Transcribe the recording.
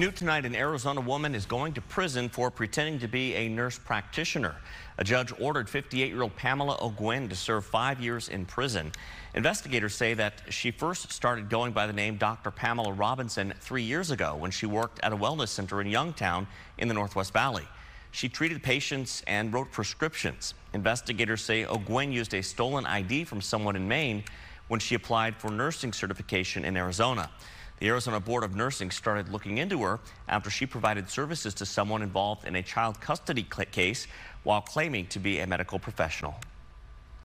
New tonight, an Arizona woman is going to prison for pretending to be a nurse practitioner. A judge ordered 58-year-old Pamela O'Guinn to serve five years in prison. Investigators say that she first started going by the name Dr. Pamela Robinson three years ago when she worked at a wellness center in Youngtown in the Northwest Valley. She treated patients and wrote prescriptions. Investigators say O'Guinn used a stolen ID from someone in Maine when she applied for nursing certification in Arizona. The Arizona Board of Nursing started looking into her after she provided services to someone involved in a child custody case while claiming to be a medical professional.